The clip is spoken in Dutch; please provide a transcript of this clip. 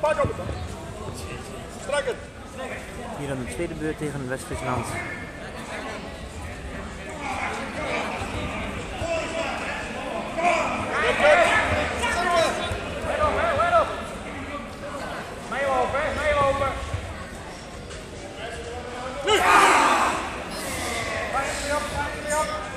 Pak op. Strak het. Hier aan de tweede beurt tegen West-Friesland. Meelopen! Nu! Pak het weer op, pak het weer op!